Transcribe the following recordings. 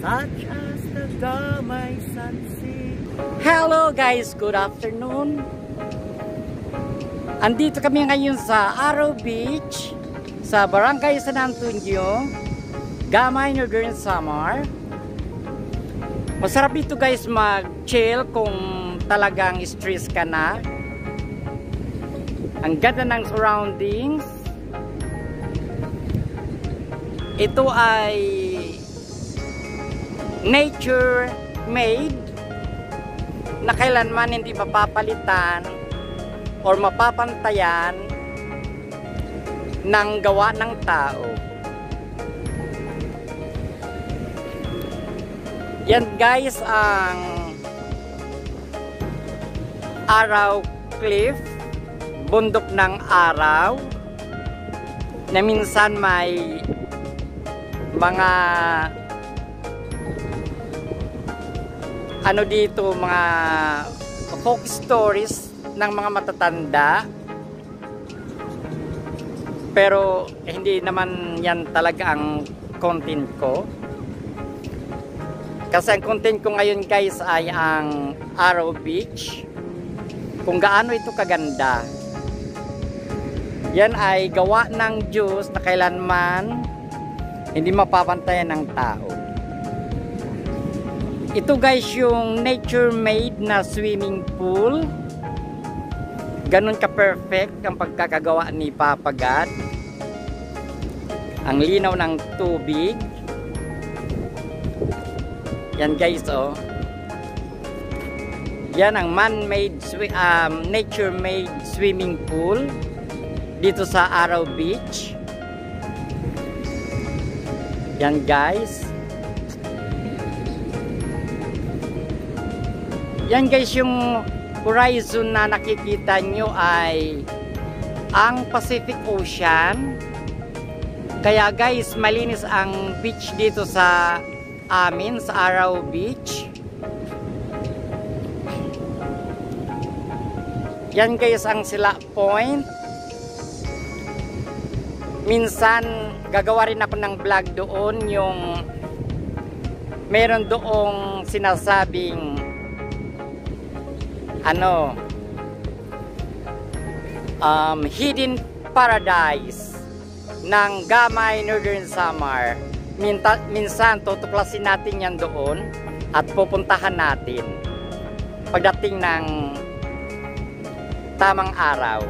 such as the Damay Sunset. Hello guys, good afternoon. Andito kami ngayon sa Araw Beach sa Barangay San Antonio, Gamay, Northern Samar. Masarap dito guys mag-chill kung talagang stress ka na. Ang ganda ng surroundings. Ito ay nature made na kailanman hindi mapapalitan or mapapantayan ng gawa ng tao. Yan guys ang Araw Cliff, bundok ng araw na minsan may mga ano dito mga folk stories ng mga matatanda. Pero eh, hindi naman yan talaga ang content ko. Kasi ang content ko ngayon guys ay ang Arrow Beach. Kung gaano ito kaganda. Yan ay gawa ng Diyos na kailanman hindi mapapantayan ng tao ito guys yung nature made na swimming pool. Ganun ka perfect ang pagkakagawa ni Papa God. Ang linaw ng tubig. Yan guys oh. Yan ang man-made um, nature made swimming pool dito sa Araw Beach. Yan guys yan guys yung horizon na nakikita nyo ay ang Pacific Ocean. Kaya guys malinis ang beach dito sa amin sa Araw Beach. Yan guys ang Sila Point. Minsan gagawa rin ako ng vlog doon yung meron doong sinasabing ano? Um, hidden paradise ng Gamay Northern Samar. Minta, minsan tutuklasin natin yan doon at pupuntahan natin pagdating ng tamang araw.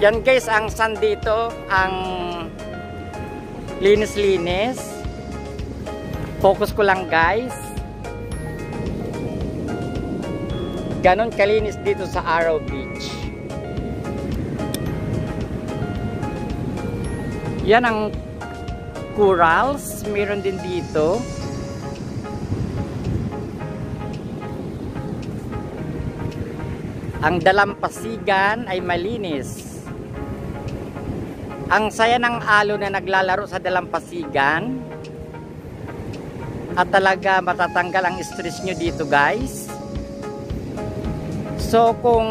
Yan guys ang sun dito ang linis-linis. Focus ko lang guys ganon kalinis dito sa Arrow Beach. Yan ang corals. Meron din dito. Ang dalampasigan ay malinis. Ang saya ng alo na naglalaro sa dalampasigan. At talaga matatanggal ang stress nyo dito guys So kung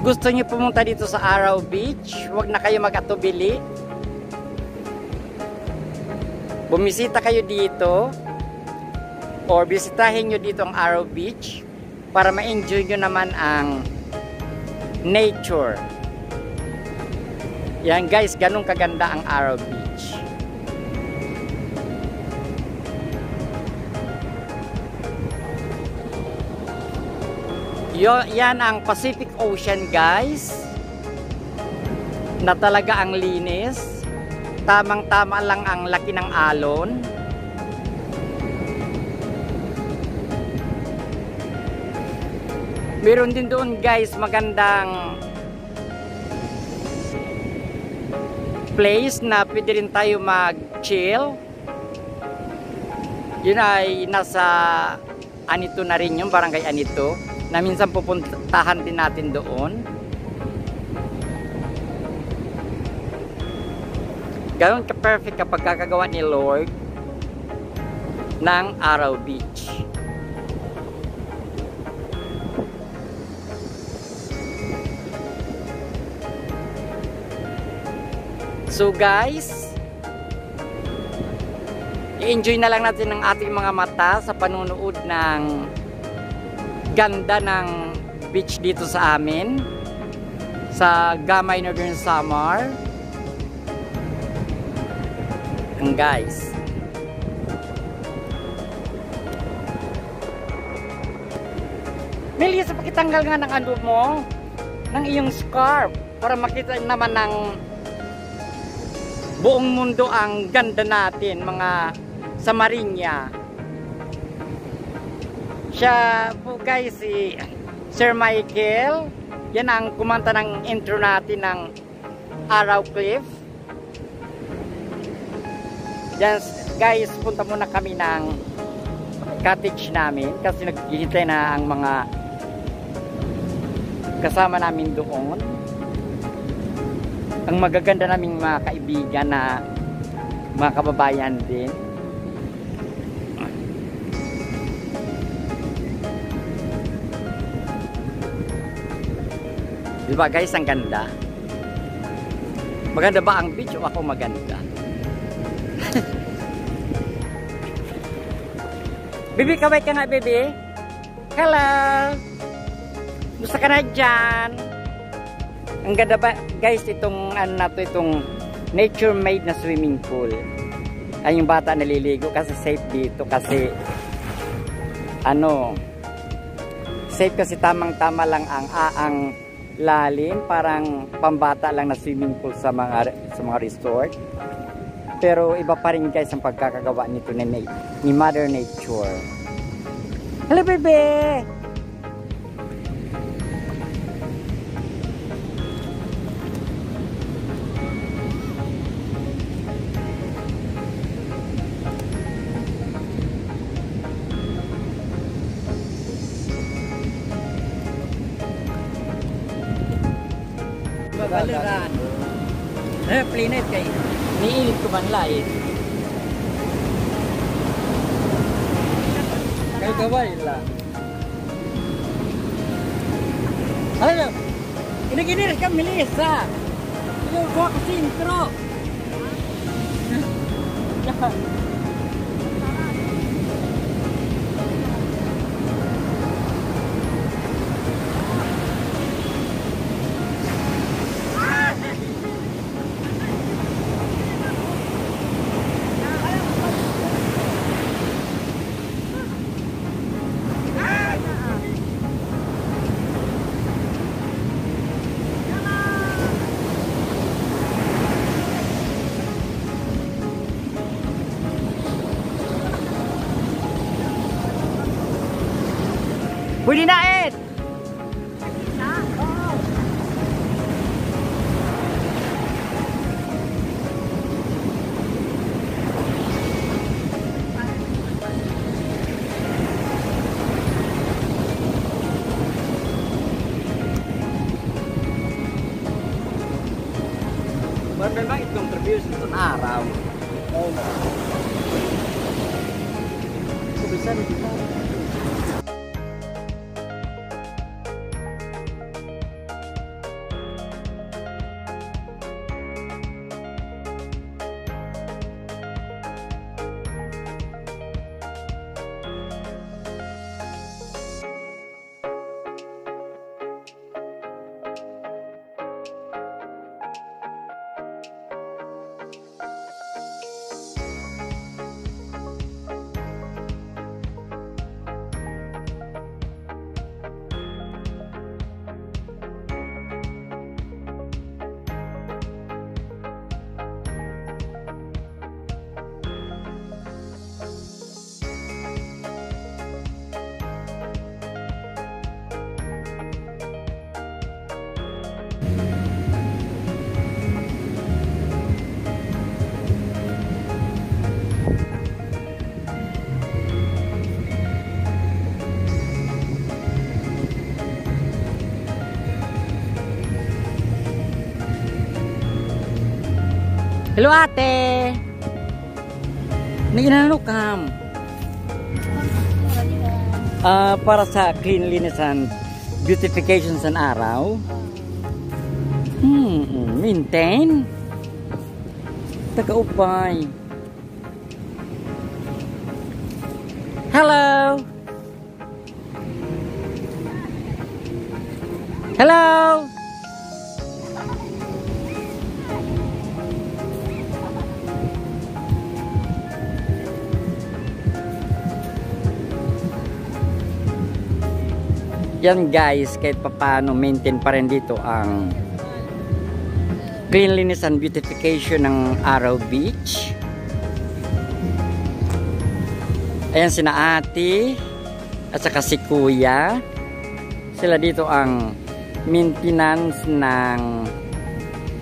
gusto niyo pumunta dito sa Araw Beach, huwag na kayo mag-atubili. Bumisita kayo dito or bisitahin nyo dito ang Araw Beach para ma-enjoy nyo naman ang nature. Yan guys, ganun kaganda ang Araw Beach. Yo, yan ang Pacific Ocean guys. Na talaga ang linis. Tamang-tama lang ang laki ng alon. Meron din doon guys magandang place na pwede rin tayo mag-chill. Yun ay nasa Anito na rin yung barangay Anito na minsan pupuntahan din natin doon. Ganoon ka-perfect kapag kakagawa ni Lord ng Araw Beach. So guys, i-enjoy na lang natin ang ating mga mata sa panunood ng ganda ng beach dito sa amin sa Gamay Northern Samar. Ang guys. Melia, pakitanggal nga ng ano mo ng iyong scarf para makita naman ng buong mundo ang ganda natin mga Samarinya siya po guys si Sir Michael. Yan ang kumanta ng intro natin ng Araw Cliff. Yan guys punta muna kami ng cottage namin kasi naghihintay na ang mga kasama namin doon. Ang magaganda naming mga kaibigan na mga kababayan din di ba guys ang ganda maganda ba ang beach o ako maganda Bibi, kaway ka nga, Bibi. Hello! Gusto ka na dyan? Ang ganda ba, guys, itong, ano na to, itong nature-made na swimming pool. Ay, yung bata naliligo kasi safe dito kasi, ano, safe kasi tamang-tama lang ang aang lalim, parang pambata lang na swimming pool sa mga, sa mga resort. Pero iba pa rin guys ang pagkakagawa nito ni, ni Mother Nature. Hello, bebe! Babaliran. Eh, plinet kay. Niilit ko man lait. Kay gaway lang. Ano? Inaginir ka, Melissa. Ikaw ko kasi intro. Pwede na, Ed! Ba't ba itong contribution sa araw? Oo. Kubisan, di Hello ate! Naginano kam? Ah, para sa cleanliness and beautification sa araw. Hmm, hmm, maintain. Taga-upay. Hello. Hello. Yan guys, kahit papano maintain pa rin dito ang cleanliness and beautification ng Araw Beach. Ayan sina ate at saka si kuya. Sila dito ang maintenance ng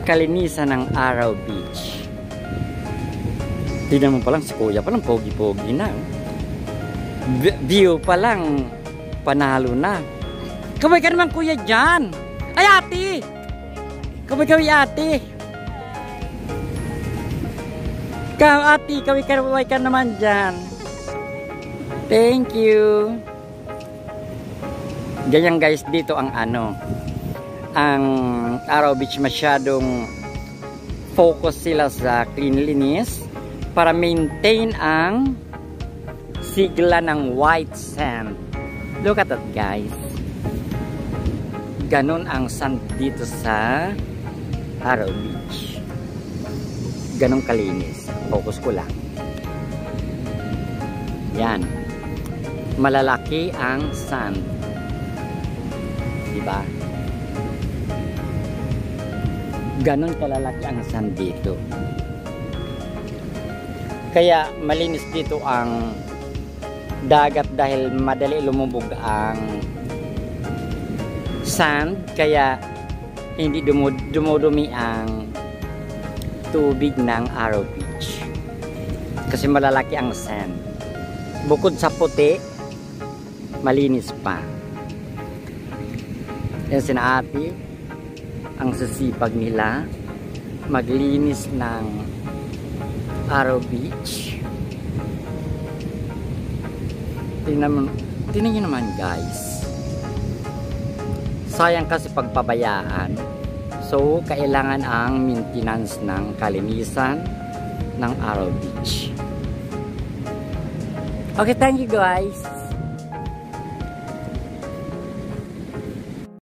kalinisan ng Araw Beach. Tignan mo pa lang si kuya pa lang pogi-pogi na. View pa lang panalo na. Kaway ka naman kuya dyan. Ay ate! Kaway kaway ate. Ka ate, kaway kaway ka naman dyan. Thank you. Ganyan guys, dito ang ano. Ang Araw Beach masyadong focus sila sa cleanliness para maintain ang sigla ng white sand. Look at that guys ganon ang sand dito sa Araw Beach. Ganon kalinis. Focus ko lang. Yan. Malalaki ang sand. Diba? Ganon kalalaki ang sand dito. Kaya malinis dito ang dagat dahil madali lumubog ang sand kaya hindi dumud dumudumi ang tubig ng Arrow Beach. Kasi malalaki ang sand. Bukod sa puti malinis pa. Yan sina ate ang sasipag nila maglinis ng Arrow Beach. Tingnan mo tingnan nyo naman guys sayang kasi pagpabayaan. So kailangan ang maintenance ng kalinisan ng Arrow Beach okay thank you guys